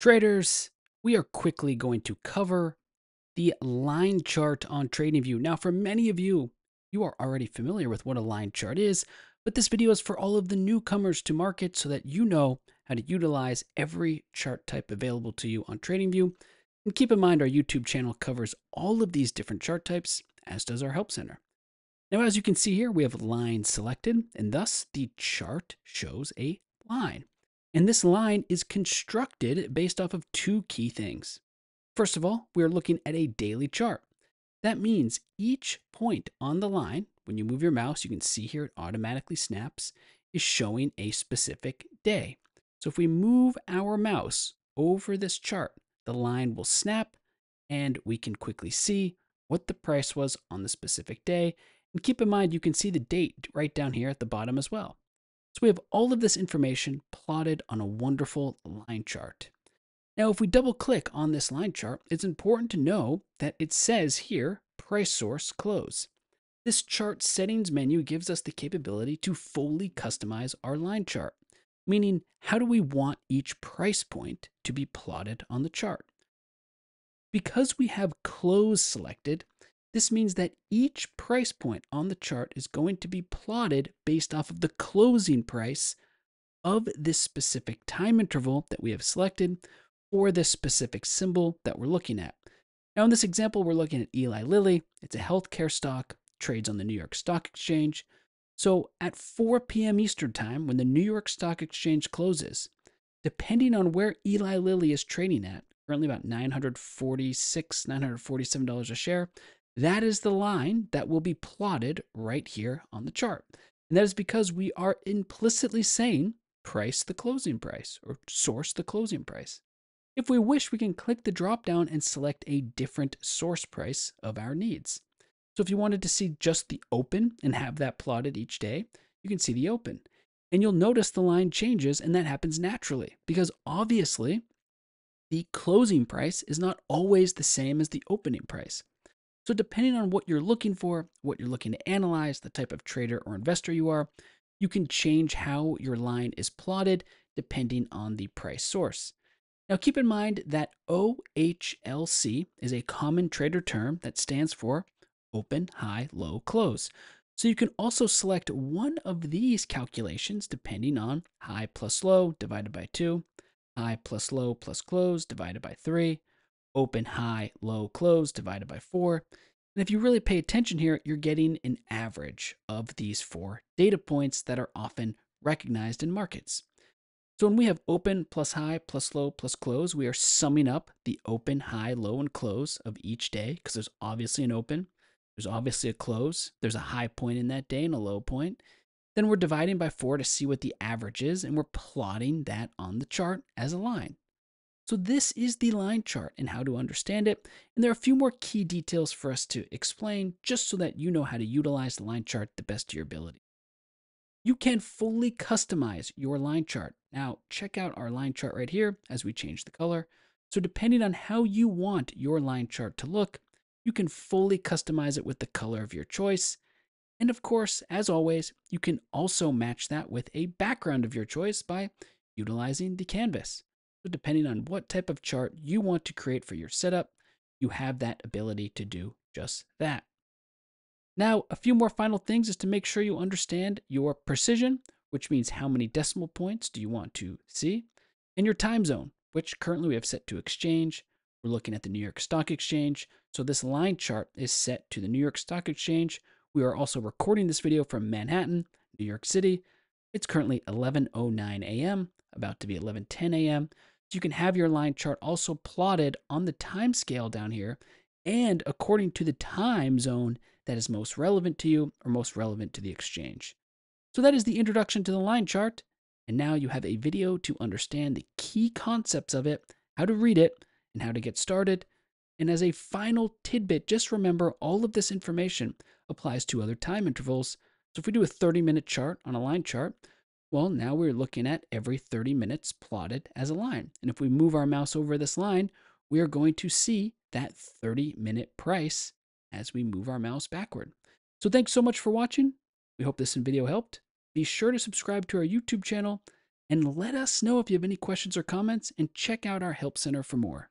Traders, we are quickly going to cover the line chart on TradingView. Now, for many of you, you are already familiar with what a line chart is, but this video is for all of the newcomers to market so that you know how to utilize every chart type available to you on TradingView. And keep in mind, our YouTube channel covers all of these different chart types, as does our Help Center. Now, as you can see here, we have line selected, and thus the chart shows a line. And this line is constructed based off of two key things. First of all, we are looking at a daily chart. That means each point on the line, when you move your mouse, you can see here it automatically snaps, is showing a specific day. So if we move our mouse over this chart, the line will snap and we can quickly see what the price was on the specific day and keep in mind, you can see the date right down here at the bottom as well. So we have all of this information plotted on a wonderful line chart. Now, if we double click on this line chart, it's important to know that it says here, price source close. This chart settings menu gives us the capability to fully customize our line chart, meaning how do we want each price point to be plotted on the chart. Because we have close selected, this means that each price point on the chart is going to be plotted based off of the closing price of this specific time interval that we have selected or this specific symbol that we're looking at. Now, in this example, we're looking at Eli Lilly. It's a healthcare stock, trades on the New York Stock Exchange. So at 4 p.m. Eastern Time, when the New York Stock Exchange closes, depending on where Eli Lilly is trading at, currently about 946, $947 a share, that is the line that will be plotted right here on the chart. And that is because we are implicitly saying price the closing price or source the closing price. If we wish, we can click the drop down and select a different source price of our needs. So if you wanted to see just the open and have that plotted each day, you can see the open. And you'll notice the line changes and that happens naturally because obviously the closing price is not always the same as the opening price. So, depending on what you're looking for, what you're looking to analyze, the type of trader or investor you are, you can change how your line is plotted depending on the price source. Now, keep in mind that OHLC is a common trader term that stands for open, high, low, close. So you can also select one of these calculations depending on high plus low divided by 2, high plus low plus close divided by 3, open, high, low, close divided by 4. And if you really pay attention here, you're getting an average of these four data points that are often recognized in markets. So when we have open plus high plus low plus close, we are summing up the open, high, low, and close of each day because there's obviously an open, there's obviously a close, there's a high point in that day and a low point. Then we're dividing by four to see what the average is, and we're plotting that on the chart as a line. So this is the line chart and how to understand it. And there are a few more key details for us to explain just so that you know how to utilize the line chart the best to your ability. You can fully customize your line chart. Now check out our line chart right here as we change the color. So depending on how you want your line chart to look, you can fully customize it with the color of your choice. And of course, as always, you can also match that with a background of your choice by utilizing the canvas. So depending on what type of chart you want to create for your setup, you have that ability to do just that. Now, a few more final things is to make sure you understand your precision, which means how many decimal points do you want to see, and your time zone, which currently we have set to exchange. We're looking at the New York Stock Exchange. So this line chart is set to the New York Stock Exchange. We are also recording this video from Manhattan, New York City. It's currently 11:09 a.m., about to be 11:10 a.m. So you can have your line chart also plotted on the time scale down here and according to the time zone that is most relevant to you or most relevant to the exchange. So that is the introduction to the line chart. And now you have a video to understand the key concepts of it, how to read it, and how to get started. And as a final tidbit, just remember all of this information applies to other time intervals. So if we do a 30 minute chart on a line chart, well, now we're looking at every 30 minutes plotted as a line. And if we move our mouse over this line, we are going to see that 30 minute price as we move our mouse backward. So thanks so much for watching. We hope this video helped. Be sure to subscribe to our YouTube channel and let us know if you have any questions or comments and check out our Help Center for more.